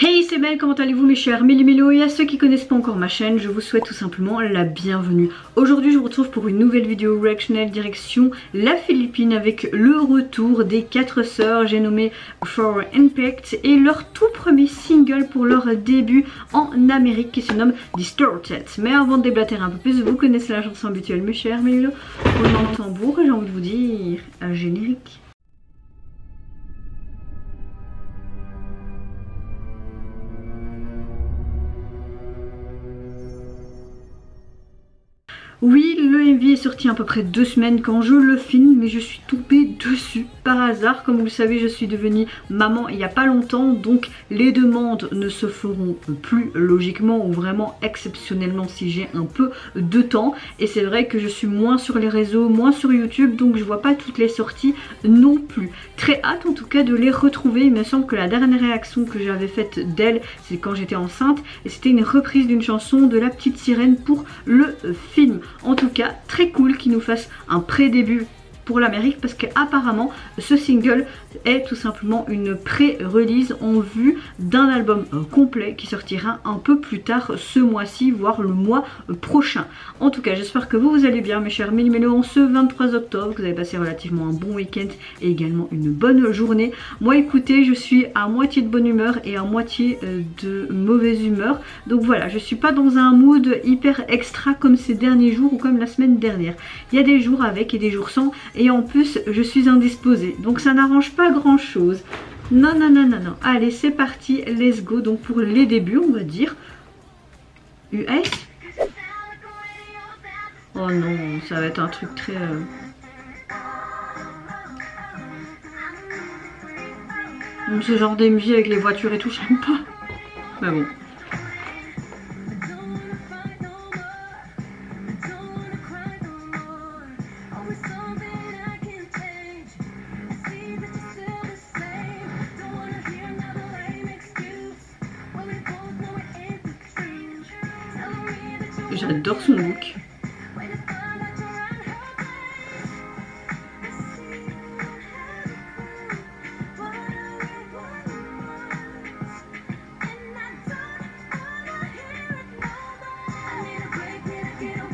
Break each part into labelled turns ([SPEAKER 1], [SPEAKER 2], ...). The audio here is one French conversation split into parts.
[SPEAKER 1] Hey c'est Mel, comment allez-vous mes chers Méli-Mélo et à ceux qui connaissent pas encore ma chaîne, je vous souhaite tout simplement la bienvenue. Aujourd'hui je vous retrouve pour une nouvelle vidéo reactionnelle direction la Philippine avec le retour des quatre sœurs, j'ai nommé For Impact et leur tout premier single pour leur début en Amérique qui se nomme Distorted. Mais avant de déblater un peu plus, vous connaissez la chanson habituelle mes chers Méli-Mélo, on tambour et j'ai envie de vous dire un générique. Oui, le MV est sorti à peu près deux semaines quand je le filme, mais je suis tombée dessus par hasard. Comme vous le savez, je suis devenue maman il n'y a pas longtemps, donc les demandes ne se feront plus logiquement ou vraiment exceptionnellement si j'ai un peu de temps. Et c'est vrai que je suis moins sur les réseaux, moins sur YouTube, donc je vois pas toutes les sorties non plus. Très hâte en tout cas de les retrouver. Il me semble que la dernière réaction que j'avais faite d'elle, c'est quand j'étais enceinte, et c'était une reprise d'une chanson de La Petite Sirène pour le film. En tout cas, très cool qu'il nous fasse un pré-début pour l'Amérique parce qu'apparemment ce single est tout simplement une pré-release en vue d'un album euh, complet qui sortira un peu plus tard ce mois-ci voire le mois euh, prochain. En tout cas j'espère que vous vous allez bien mes chers Mélimélo en ce 23 octobre, que vous avez passé relativement un bon week-end et également une bonne journée. Moi écoutez je suis à moitié de bonne humeur et à moitié euh, de mauvaise humeur donc voilà je suis pas dans un mood hyper extra comme ces derniers jours ou comme la semaine dernière. Il y a des jours avec et des jours sans et en plus je suis indisposée. Donc ça n'arrange pas grand chose non non non non non. Allez c'est parti. Let's go. Donc pour les débuts on va dire. US oh non ça va être un truc très euh, ce genre d'MJ avec les voitures et tout j'aime pas. Mais bon J'adore son look.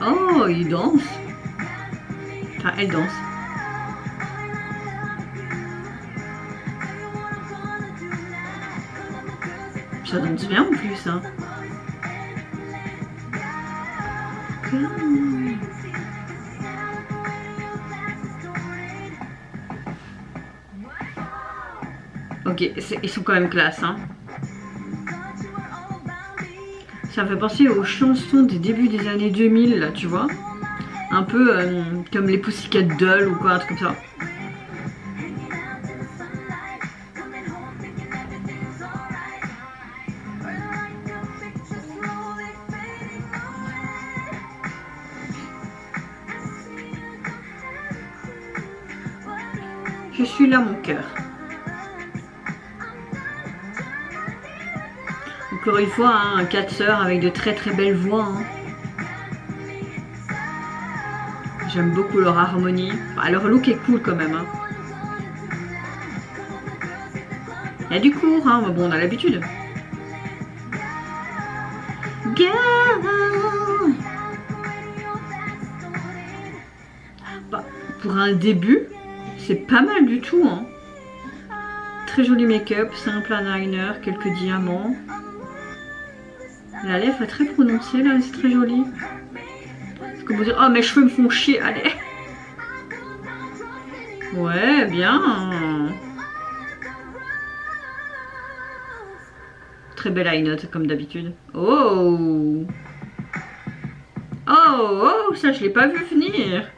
[SPEAKER 1] Oh, il danse. Enfin, elle danse. Ça danse bien en plus, hein. Ok, ils sont quand même classe. Hein. Ça me fait penser aux chansons des débuts des années 2000, là, tu vois. Un peu euh, comme les Pussycat Dolls ou quoi, un truc comme ça. Je suis là mon cœur. Encore une fois, hein, un 4 sœurs avec de très très belles voix. Hein. J'aime beaucoup leur harmonie. leur look est cool quand même. Hein. Il y a du cours, hein. bon on a l'habitude. Bah, pour un début, c'est pas mal du tout. Hein. Très joli make-up, simple eyeliner, quelques diamants. La lèvre est très prononcée là, c'est très joli. C'est comme vous dire, oh mes cheveux me font chier, allez. Ouais, bien. Très belle eye note comme d'habitude. Oh Oh, oh, ça je l'ai pas vu venir.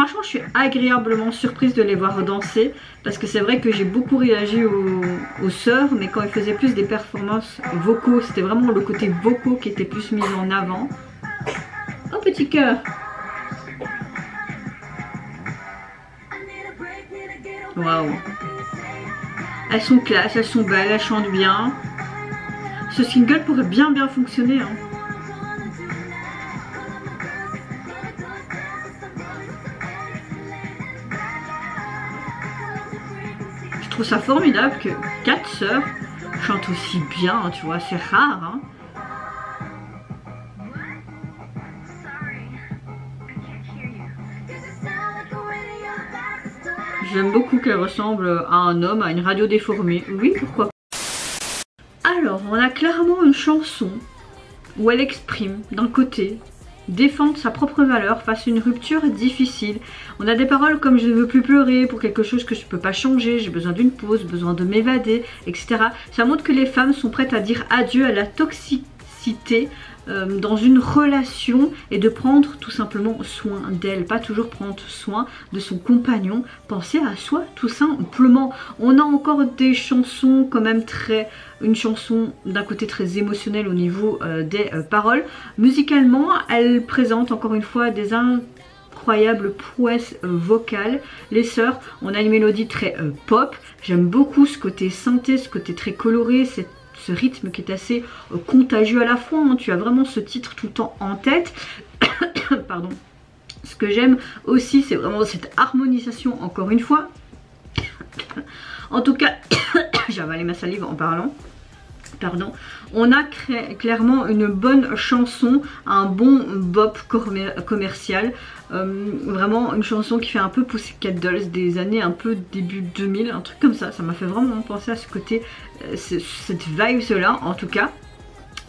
[SPEAKER 1] Franchement, je suis agréablement surprise de les voir danser parce que c'est vrai que j'ai beaucoup réagi aux, sœurs, mais quand ils faisaient plus des performances vocaux, c'était vraiment le côté vocaux qui était plus mis en avant. Oh, petit cœur Waouh Elles sont classe, elles sont belles, elles chantent bien. Ce single pourrait bien bien fonctionner. Hein. Ça formidable que quatre sœurs chante aussi bien, hein, tu vois, c'est rare. Hein. J'aime beaucoup qu'elle ressemble à un homme, à une radio déformée. Oui, pourquoi Alors, on a clairement une chanson où elle exprime d'un côté défendre sa propre valeur face à une rupture difficile. On a des paroles comme je ne veux plus pleurer pour quelque chose que je ne peux pas changer, j'ai besoin d'une pause, besoin de m'évader, etc. Ça montre que les femmes sont prêtes à dire adieu à la toxicité euh, dans une relation et de prendre tout simplement soin d'elle, pas toujours prendre soin de son compagnon, penser à soi tout simplement. On a encore des chansons quand même très une chanson d'un côté très émotionnel au niveau euh, des euh, paroles. Musicalement, elle présente encore une fois des incroyables prouesses vocales. Les sœurs, on a une mélodie très pop. J'aime beaucoup ce côté synthé, ce côté très coloré, cette ce rythme qui est assez euh, contagieux à la fois. Hein. Tu as vraiment ce titre tout le temps en tête. Pardon. Ce que j'aime aussi, c'est vraiment cette harmonisation, encore une fois. en tout cas, j'ai avalé ma salive en parlant pardon, on a clairement une bonne chanson, un bon bop commercial, euh, vraiment une chanson qui fait un peu Pussycat Dolls des années un peu début 2000, un truc comme ça, ça m'a fait vraiment penser à ce côté, euh, cette vibe là en tout cas.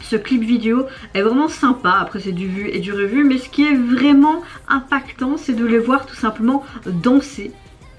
[SPEAKER 1] Ce clip vidéo est vraiment sympa, après c'est du vu et du revu, mais ce qui est vraiment impactant c'est de les voir tout simplement danser.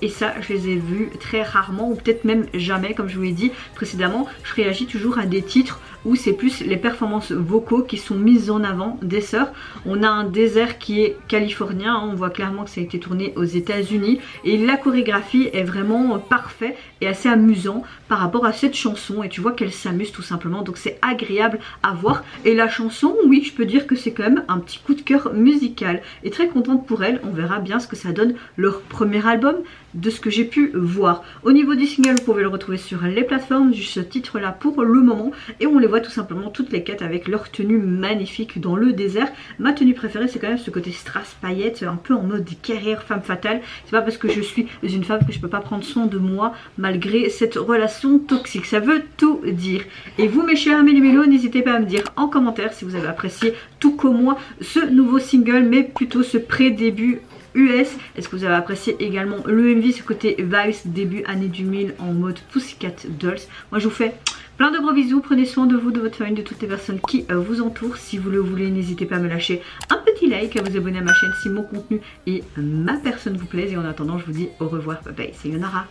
[SPEAKER 1] Et ça je les ai vus très rarement ou peut-être même jamais comme je vous l'ai dit précédemment. Je réagis toujours à des titres où c'est plus les performances vocaux qui sont mises en avant des sœurs. On a un désert qui est californien hein. on voit clairement que ça a été tourné aux états unis et la chorégraphie est vraiment parfaite et assez amusant par rapport à cette chanson. Et tu vois qu'elle s'amuse tout simplement. Donc c'est agréable à voir. Et la chanson oui je peux dire que c'est quand même un petit coup de cœur musical. Et très contente pour elle. On verra bien ce que ça donne leur premier album de ce que j'ai pu voir. Au niveau du single, vous pouvez le retrouver sur les plateformes, juste ce titre là pour le moment. Et on les tout simplement toutes les quêtes avec leur tenue magnifique dans le désert. Ma tenue préférée c'est quand même ce côté strass paillettes, un peu en mode carrière femme fatale. C'est pas parce que je suis une femme que je peux pas prendre soin de moi malgré cette relation toxique. Ça veut tout dire. Et vous mes chers Mélo, n'hésitez pas à me dire en commentaire si vous avez apprécié tout comme moi ce nouveau single mais plutôt ce pré-début US. Est-ce que vous avez apprécié également le MV, ce côté Vice début année 2000 en mode Pussycat Dolls? Moi je vous fais plein de gros bisous, prenez soin de vous, de votre famille, de toutes les personnes qui euh, vous entourent. Si vous le voulez, n'hésitez pas à me lâcher un petit like, à vous abonner à ma chaîne si mon contenu et ma personne vous plaisent. Et en attendant, je vous dis au revoir, bye bye, c'est Yonara.